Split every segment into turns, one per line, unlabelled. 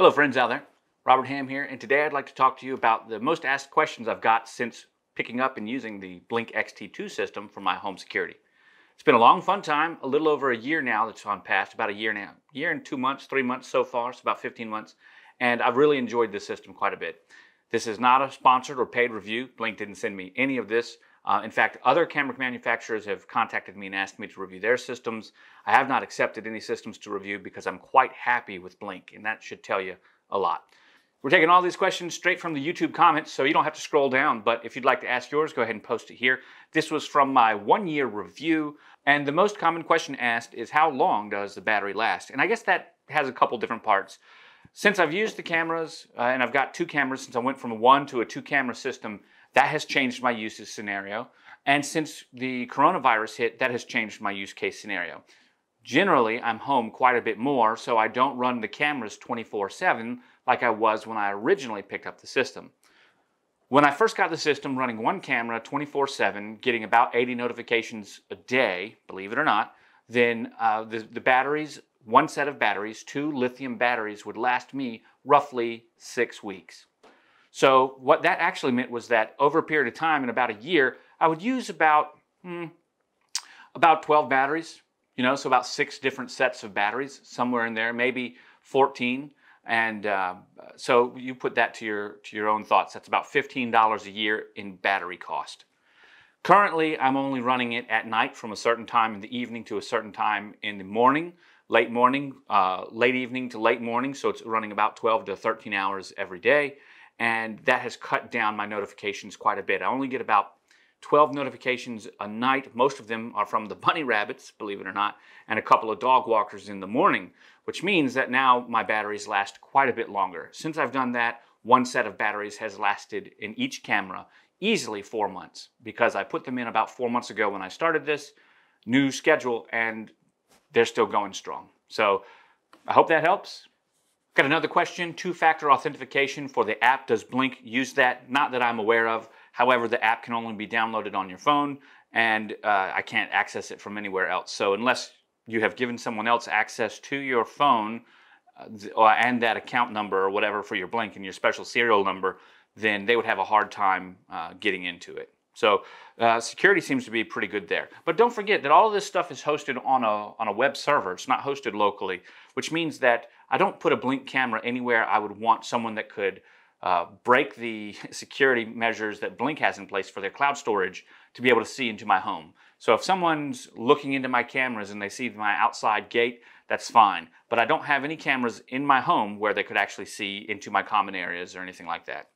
Hello, friends out there. Robert Hamm here, and today I'd like to talk to you about the most asked questions I've got since picking up and using the Blink XT2 system for my home security. It's been a long, fun time, a little over a year now that's on past, about a year now. Year and two months, three months so far, it's about 15 months, and I've really enjoyed this system quite a bit. This is not a sponsored or paid review. Blink didn't send me any of this. Uh, in fact, other camera manufacturers have contacted me and asked me to review their systems. I have not accepted any systems to review because I'm quite happy with Blink, and that should tell you a lot. We're taking all these questions straight from the YouTube comments, so you don't have to scroll down, but if you'd like to ask yours, go ahead and post it here. This was from my one-year review, and the most common question asked is how long does the battery last? And I guess that has a couple different parts. Since I've used the cameras, uh, and I've got two cameras since I went from one to a two camera system, that has changed my usage scenario. And since the coronavirus hit, that has changed my use case scenario. Generally, I'm home quite a bit more, so I don't run the cameras 24 7 like I was when I originally picked up the system. When I first got the system running one camera 24 7, getting about 80 notifications a day, believe it or not, then uh, the, the batteries, one set of batteries, two lithium batteries, would last me roughly six weeks. So what that actually meant was that over a period of time, in about a year, I would use about hmm, about 12 batteries. You know, so about six different sets of batteries, somewhere in there, maybe 14. And uh, so you put that to your to your own thoughts. That's about $15 a year in battery cost. Currently, I'm only running it at night from a certain time in the evening to a certain time in the morning, late morning, uh, late evening to late morning. So it's running about 12 to 13 hours every day and that has cut down my notifications quite a bit. I only get about 12 notifications a night. Most of them are from the bunny rabbits, believe it or not, and a couple of dog walkers in the morning, which means that now my batteries last quite a bit longer. Since I've done that, one set of batteries has lasted in each camera easily four months because I put them in about four months ago when I started this new schedule and they're still going strong. So I hope that helps. Got another question, two-factor authentication for the app. Does Blink use that? Not that I'm aware of. However, the app can only be downloaded on your phone and uh, I can't access it from anywhere else. So unless you have given someone else access to your phone uh, and that account number or whatever for your Blink and your special serial number, then they would have a hard time uh, getting into it. So uh, security seems to be pretty good there. But don't forget that all of this stuff is hosted on a, on a web server. It's not hosted locally, which means that I don't put a Blink camera anywhere I would want someone that could uh, break the security measures that Blink has in place for their cloud storage to be able to see into my home. So if someone's looking into my cameras and they see my outside gate, that's fine. But I don't have any cameras in my home where they could actually see into my common areas or anything like that.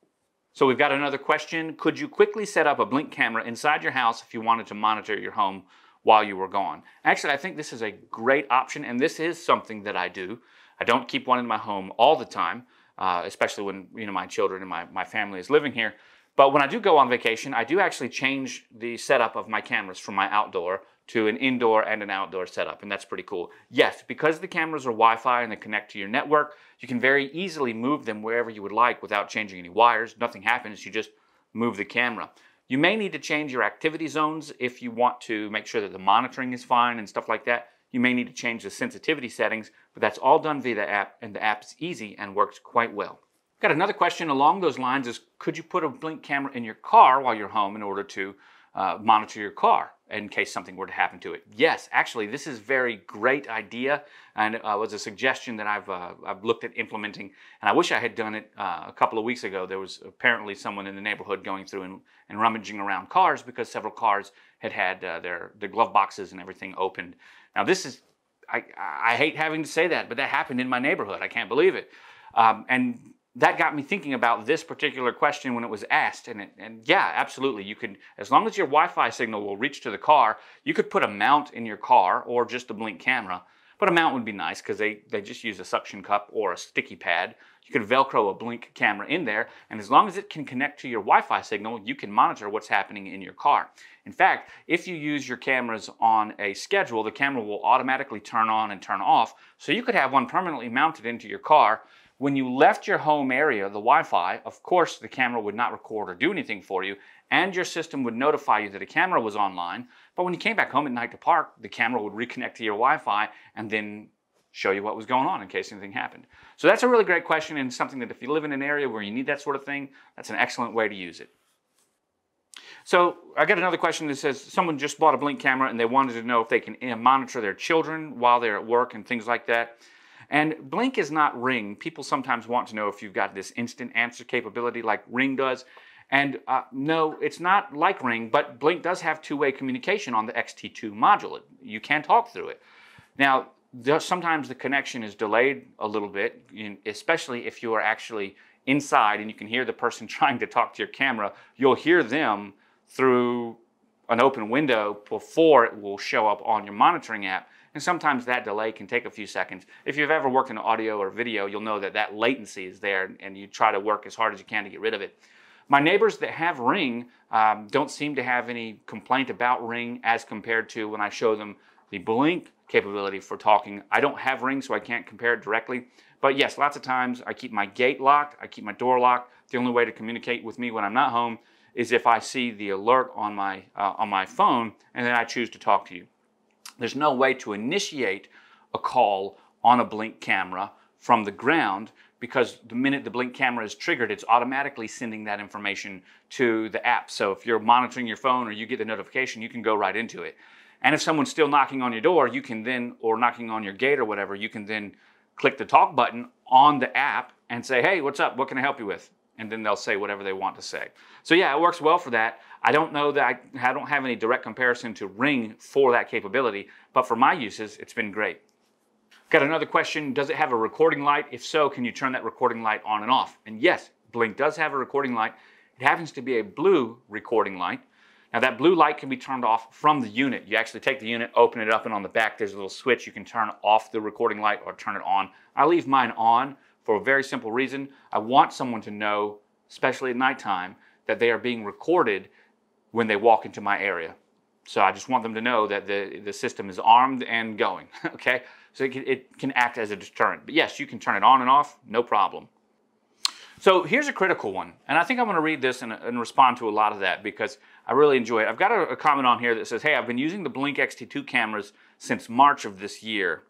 So we've got another question. Could you quickly set up a Blink camera inside your house if you wanted to monitor your home while you were gone? Actually, I think this is a great option, and this is something that I do. I don't keep one in my home all the time, uh, especially when you know my children and my, my family is living here. But when I do go on vacation, I do actually change the setup of my cameras from my outdoor to an indoor and an outdoor setup, and that's pretty cool. Yes, because the cameras are Wi-Fi and they connect to your network, you can very easily move them wherever you would like without changing any wires. Nothing happens, you just move the camera. You may need to change your activity zones if you want to make sure that the monitoring is fine and stuff like that. You may need to change the sensitivity settings, but that's all done via the app, and the app is easy and works quite well. Got another question along those lines is, could you put a blink camera in your car while you're home in order to uh, monitor your car in case something were to happen to it. Yes, actually, this is very great idea and uh, was a suggestion that I've, uh, I've looked at implementing. And I wish I had done it uh, a couple of weeks ago. There was apparently someone in the neighborhood going through and, and rummaging around cars because several cars had had uh, their, their glove boxes and everything opened. Now, this is, I, I hate having to say that, but that happened in my neighborhood. I can't believe it. Um, and that got me thinking about this particular question when it was asked. And, it, and yeah, absolutely. You could, as long as your Wi-Fi signal will reach to the car, you could put a mount in your car or just a blink camera. But a mount would be nice because they, they just use a suction cup or a sticky pad. You could Velcro a blink camera in there, and as long as it can connect to your Wi-Fi signal, you can monitor what's happening in your car. In fact, if you use your cameras on a schedule, the camera will automatically turn on and turn off, so you could have one permanently mounted into your car when you left your home area, the Wi-Fi, of course, the camera would not record or do anything for you, and your system would notify you that a camera was online. But when you came back home at night to park, the camera would reconnect to your Wi-Fi and then show you what was going on in case anything happened. So that's a really great question and something that if you live in an area where you need that sort of thing, that's an excellent way to use it. So I got another question that says someone just bought a Blink camera and they wanted to know if they can eh, monitor their children while they're at work and things like that. And Blink is not Ring. People sometimes want to know if you've got this instant answer capability like Ring does. And uh, no, it's not like Ring, but Blink does have two-way communication on the XT2 module. You can talk through it. Now, sometimes the connection is delayed a little bit, especially if you are actually inside and you can hear the person trying to talk to your camera. You'll hear them through an open window before it will show up on your monitoring app. And sometimes that delay can take a few seconds. If you've ever worked in audio or video, you'll know that that latency is there and you try to work as hard as you can to get rid of it. My neighbors that have Ring um, don't seem to have any complaint about Ring as compared to when I show them the Blink capability for talking. I don't have Ring, so I can't compare it directly. But yes, lots of times I keep my gate locked, I keep my door locked. The only way to communicate with me when I'm not home is if I see the alert on my, uh, on my phone and then I choose to talk to you. There's no way to initiate a call on a Blink camera from the ground because the minute the Blink camera is triggered, it's automatically sending that information to the app. So if you're monitoring your phone or you get the notification, you can go right into it. And if someone's still knocking on your door, you can then, or knocking on your gate or whatever, you can then click the talk button on the app and say, hey, what's up? What can I help you with? And then they'll say whatever they want to say. So yeah, it works well for that. I don't know that I, I don't have any direct comparison to Ring for that capability, but for my uses, it's been great. Got another question. Does it have a recording light? If so, can you turn that recording light on and off? And yes, Blink does have a recording light. It happens to be a blue recording light. Now that blue light can be turned off from the unit. You actually take the unit, open it up, and on the back there's a little switch. You can turn off the recording light or turn it on. I leave mine on for a very simple reason. I want someone to know, especially at nighttime, that they are being recorded when they walk into my area. So I just want them to know that the, the system is armed and going, okay? So it can, it can act as a deterrent. But yes, you can turn it on and off, no problem. So here's a critical one, and I think I'm going to read this and, and, respond to a lot of that because I really enjoy it. I've got a, a, comment on here that says, hey, I've been using the Blink XT2 cameras since March of this year,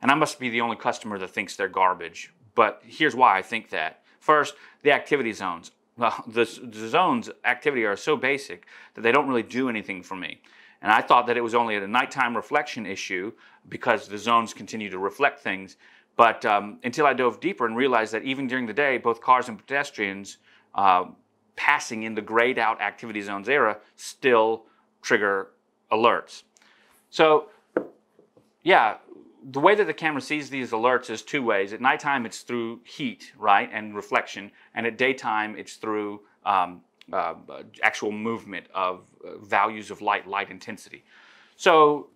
and I must be the only customer that thinks they're garbage. But here's why I think that. First, the activity zones. The, the zones activity are so basic that they don't really do anything for me. And I thought that it was only a nighttime reflection issue because the zones continue to reflect things. But um, until I dove deeper and realized that even during the day, both cars and pedestrians uh, passing in the grayed out activity zones era still trigger alerts. So, yeah, the way that the camera sees these alerts is two ways. At nighttime, it's through heat, right, and reflection, and at daytime, it's through um, uh, actual movement of uh, values of light, light intensity. So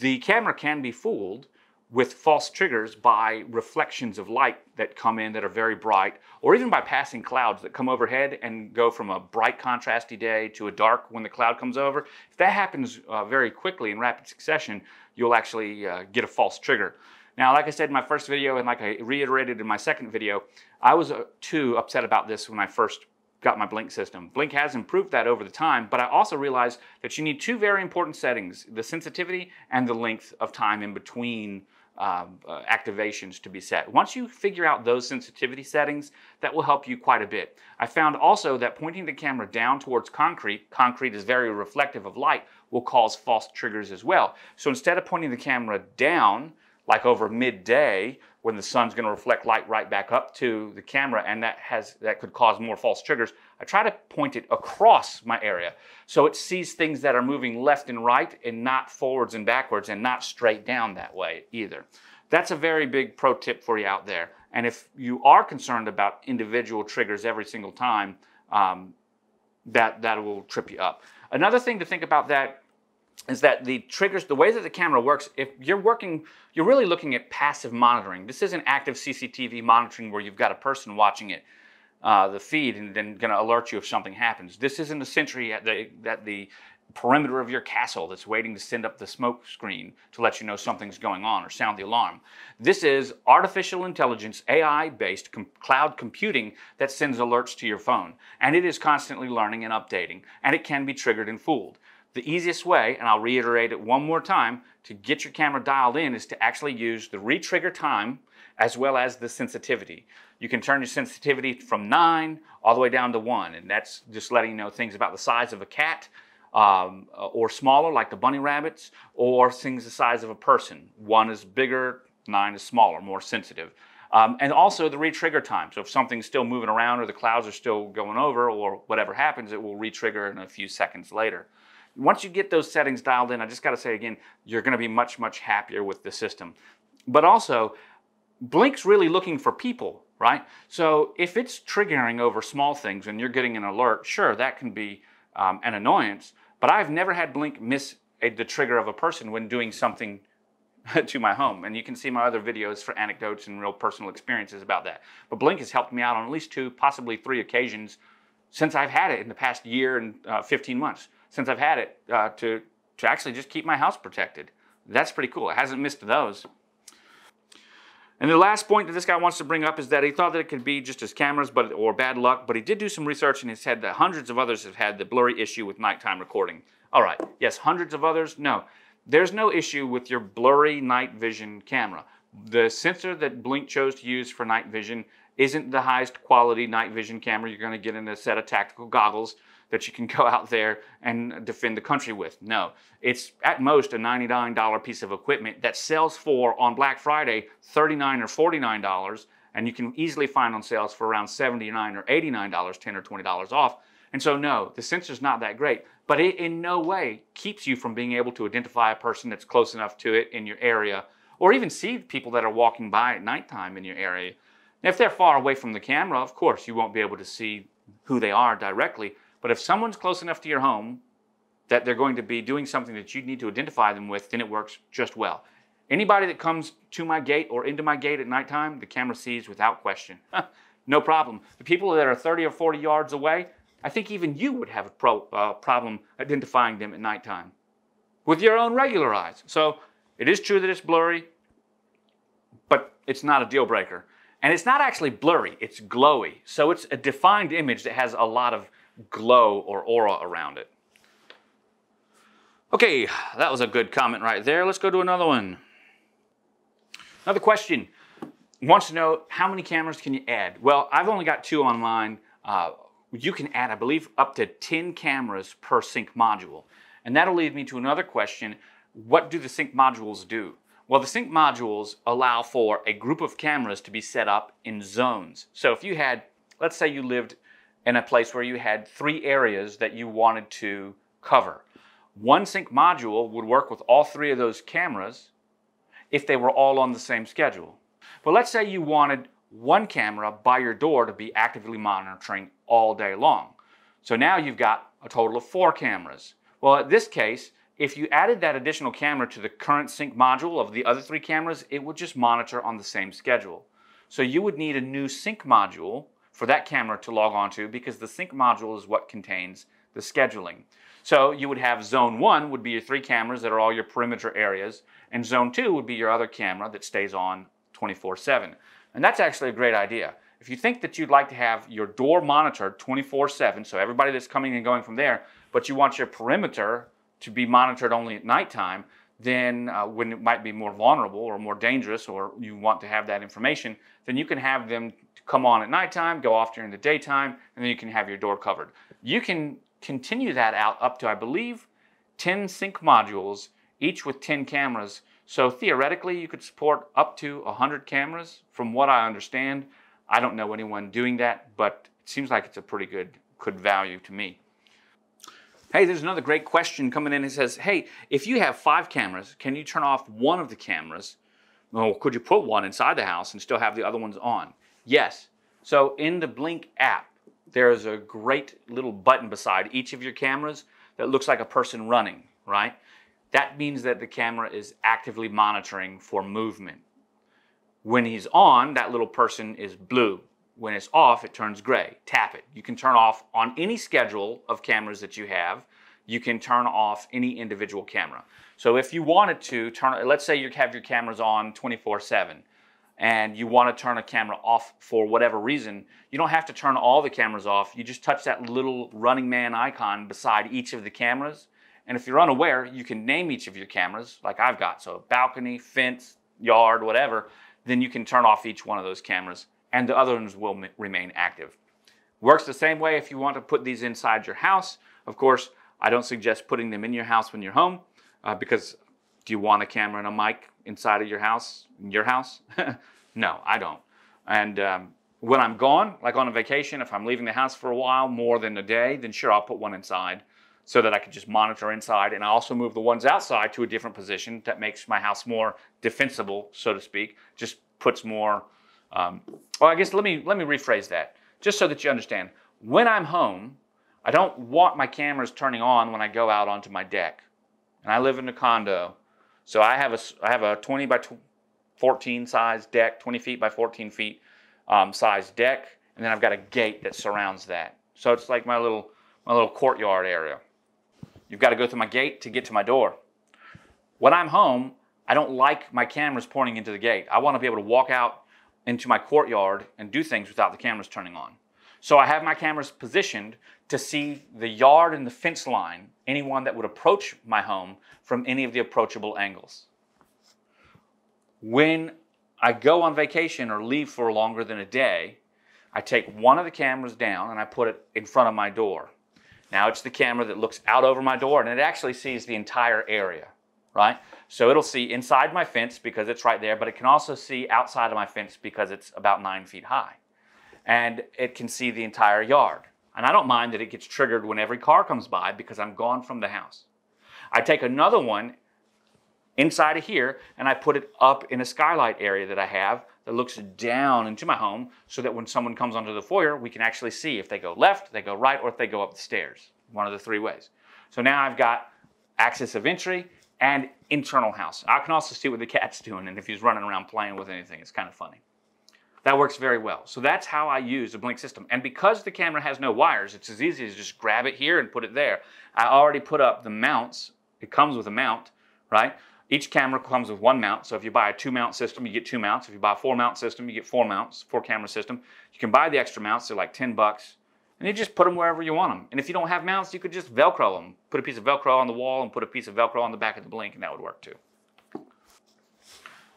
the camera can be fooled with false triggers by reflections of light that come in that are very bright, or even by passing clouds that come overhead and go from a bright contrasty day to a dark when the cloud comes over. If that happens uh, very quickly in rapid succession, you'll actually uh, get a false trigger. Now, like I said in my first video, and like I reiterated in my second video, I was uh, too upset about this when I first got my Blink system. Blink has improved that over the time, but I also realized that you need two very important settings, the sensitivity and the length of time in between um, uh, activations to be set. Once you figure out those sensitivity settings, that will help you quite a bit. I found also that pointing the camera down towards concrete, concrete is very reflective of light, will cause false triggers as well. So instead of pointing the camera down, like over midday when the sun's going to reflect light right back up to the camera and that has that could cause more false triggers i try to point it across my area so it sees things that are moving left and right and not forwards and backwards and not straight down that way either. That's a very big pro tip for you out there. And if you are concerned about individual triggers every single time um, that that will trip you up. Another thing to think about that is that the triggers, the way that the camera works, if you're working, you're really looking at passive monitoring. This isn't active CCTV monitoring where you've got a person watching it, uh, the feed, and then going to alert you if something happens. This isn't a sentry at the, the perimeter of your castle that's waiting to send up the smoke screen to let you know something's going on or sound the alarm. This is artificial intelligence, AI-based com cloud computing that sends alerts to your phone. And it is constantly learning and updating, and it can be triggered and fooled. The easiest way, and I'll reiterate it one more time, to get your camera dialed in is to actually use the retrigger time as well as the sensitivity. You can turn your sensitivity from 9 all the way down to 1, and that's just letting you know things about the size of a cat, um, or smaller like the bunny rabbits, or things the size of a person. 1 is bigger, 9 is smaller, more sensitive. Um, and also the retrigger time. So if something's still moving around or the clouds are still going over or whatever happens, it will retrigger in a few seconds later. Once you get those settings dialed in, I just got to say again, you're going to be much, much happier with the system. But also, Blink's really looking for people, right? So if it's triggering over small things and you're getting an alert, sure, that can be um, an annoyance. But I've never had Blink miss a, the trigger of a person when doing something to my home. And you can see my other videos for anecdotes and real personal experiences about that. But Blink has helped me out on at least two, possibly three occasions since I've had it in the past year and uh, 15 months, since I've had it uh, to, to actually just keep my house protected. That's pretty cool. It hasn't missed those. And the last point that this guy wants to bring up is that he thought that it could be just his cameras but or bad luck, but he did do some research and he said that hundreds of others have had the blurry issue with nighttime recording. All right, yes, hundreds of others? No. There's no issue with your blurry night vision camera. The sensor that Blink chose to use for night vision isn't the highest quality night vision camera you're going to get in a set of tactical goggles that you can go out there and defend the country with. No, it's at most a $99 piece of equipment that sells for on Black Friday $39 or $49 and you can easily find on sales for around $79 or $89, 10 or $20 off. And so no, the sensor's not that great, but it in no way keeps you from being able to identify a person that's close enough to it in your area or even see people that are walking by at nighttime in your area. If they're far away from the camera, of course, you won't be able to see who they are directly. But if someone's close enough to your home that they're going to be doing something that you need to identify them with, then it works just well. Anybody that comes to my gate or into my gate at nighttime, the camera sees without question. no problem. The people that are 30 or 40 yards away, I think even you would have a pro, uh, problem identifying them at nighttime with your own regular eyes. So it is true that it's blurry, but it's not a deal breaker. And it's not actually blurry, it's glowy. So it's a defined image that has a lot of glow or aura around it. Okay, that was a good comment right there. Let's go to another one. Another question wants to know how many cameras can you add? Well, I've only got two online. Uh, you can add, I believe, up to 10 cameras per sync module. And that'll lead me to another question. What do the sync modules do? Well, the sync modules allow for a group of cameras to be set up in zones. So if you had, let's say you lived in a place where you had three areas that you wanted to cover. One sync module would work with all three of those cameras if they were all on the same schedule. But let's say you wanted one camera by your door to be actively monitoring all day long. So now you've got a total of four cameras. Well, in this case, if you added that additional camera to the current sync module of the other three cameras, it would just monitor on the same schedule. So you would need a new sync module for that camera to log onto because the sync module is what contains the scheduling. So you would have zone one would be your three cameras that are all your perimeter areas, and zone two would be your other camera that stays on 24 7. And that's actually a great idea. If you think that you'd like to have your door monitored 24 7, so everybody that's coming and going from there, but you want your perimeter to be monitored only at nighttime, then uh, when it might be more vulnerable or more dangerous, or you want to have that information, then you can have them come on at nighttime, go off during the daytime, and then you can have your door covered. You can continue that out up to, I believe, 10 sync modules, each with 10 cameras. So theoretically, you could support up to 100 cameras. From what I understand, I don't know anyone doing that, but it seems like it's a pretty good, good value to me. Hey, there's another great question coming in. It says, hey, if you have five cameras, can you turn off one of the cameras? Or could you put one inside the house and still have the other ones on? Yes. So in the Blink app, there's a great little button beside each of your cameras that looks like a person running, right? That means that the camera is actively monitoring for movement. When he's on, that little person is blue. When it's off, it turns gray. Tap it. You can turn off on any schedule of cameras that you have. You can turn off any individual camera. So if you wanted to turn, let's say you have your cameras on 24 7 and you want to turn a camera off for whatever reason, you don't have to turn all the cameras off. You just touch that little running man icon beside each of the cameras And if you're unaware, you can name each of your cameras like I've got. So balcony, fence, yard, whatever. Then you can turn off each one of those cameras and the other ones will remain active. Works the same way if you want to put these inside your house. Of course, I don't suggest putting them in your house when you're home uh, because do you want a camera and a mic inside of your house, in your house? no, I don't. And um, when I'm gone, like on a vacation, if I'm leaving the house for a while, more than a day, then sure, I'll put one inside so that I can just monitor inside. And I also move the ones outside to a different position that makes my house more defensible, so to speak. Just puts more, um, well, I guess let me, let me rephrase that, just so that you understand. When I'm home, I don't want my cameras turning on when I go out onto my deck. And I live in a condo, so I have a, I have a 20 by 14 size deck, 20 feet by 14 feet um, size deck, and then I've got a gate that surrounds that. So it's like my little, my little courtyard area. You've got to go through my gate to get to my door. When I'm home, I don't like my cameras pointing into the gate. I want to be able to walk out into my courtyard and do things without the cameras turning on. So I have my cameras positioned to see the yard and the fence line, anyone that would approach my home from any of the approachable angles. When I go on vacation or leave for longer than a day, I take one of the cameras down and I put it in front of my door. Now it's the camera that looks out over my door and it actually sees the entire area, right? So it'll see inside my fence because it's right there, but it can also see outside of my fence because it's about nine feet high. And it can see the entire yard. And I don't mind that it gets triggered when every car comes by because I'm gone from the house. I take another one inside of here and I put it up in a skylight area that I have that looks down into my home so that when someone comes onto the foyer, we can actually see if they go left, they go right, or if they go up the stairs, one of the three ways. So now I've got access of entry and internal house. I can also see what the cat's doing and if he's running around playing with anything, it's kind of funny. That works very well. So that's how I use the Blink system. And because the camera has no wires, it's as easy as just grab it here and put it there. I already put up the mounts. It comes with a mount, right? Each camera comes with one mount. So if you buy a two mount system, you get two mounts. If you buy a four mount system, you get four mounts, four camera system. You can buy the extra mounts. They're like 10 bucks. And you just put them wherever you want them. And if you don't have mounts, you could just Velcro them. Put a piece of Velcro on the wall and put a piece of Velcro on the back of the Blink, and that would work too.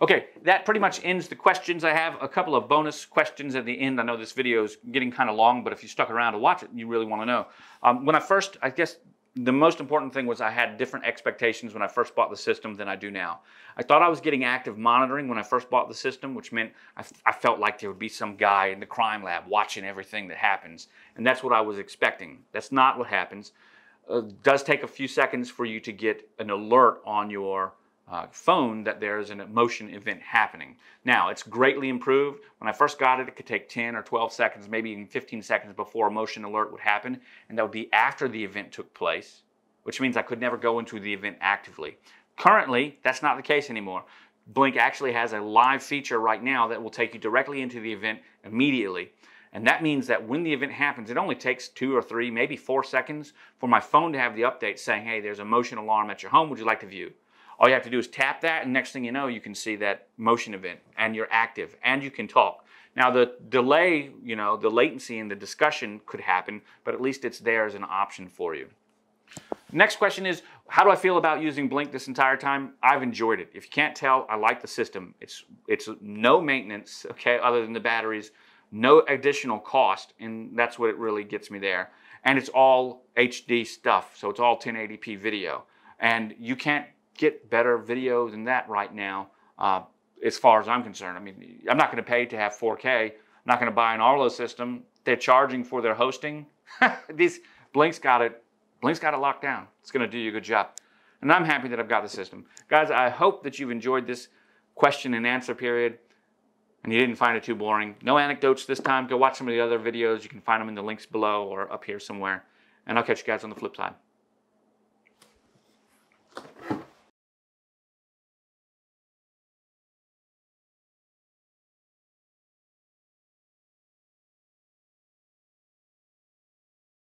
Okay, that pretty much ends the questions. I have a couple of bonus questions at the end. I know this video is getting kind of long, but if you stuck around to watch it, you really want to know. Um, when I first, I guess the most important thing was I had different expectations when I first bought the system than I do now. I thought I was getting active monitoring when I first bought the system, which meant I, I felt like there would be some guy in the crime lab watching everything that happens. And that's what I was expecting. That's not what happens. Uh, it does take a few seconds for you to get an alert on your uh, phone that there's an emotion event happening. Now, it's greatly improved. When I first got it, it could take 10 or 12 seconds, maybe even 15 seconds before a motion alert would happen, and that would be after the event took place, which means I could never go into the event actively. Currently, that's not the case anymore. Blink actually has a live feature right now that will take you directly into the event immediately. And that means that when the event happens, it only takes two or three, maybe four seconds for my phone to have the update saying, hey, there's a motion alarm at your home. Would you like to view? All you have to do is tap that, and next thing you know, you can see that motion event, and you're active, and you can talk. Now, the delay, you know, the latency in the discussion could happen, but at least it's there as an option for you. Next question is, how do I feel about using Blink this entire time? I've enjoyed it. If you can't tell, I like the system. It's, it's no maintenance, okay, other than the batteries, no additional cost, and that's what it really gets me there. And it's all HD stuff, so it's all 1080p video. And you can't get better video than that right now, uh, as far as I'm concerned. I mean, I'm not going to pay to have 4K. I'm not going to buy an Arlo system. They're charging for their hosting. These Blink's got it. Blink's got it locked down. It's going to do you a good job. And I'm happy that I've got the system. Guys, I hope that you've enjoyed this question and answer period and you didn't find it too boring. No anecdotes this time. Go watch some of the other videos. You can find them in the links below or up here somewhere. And I'll catch you guys on the flip side.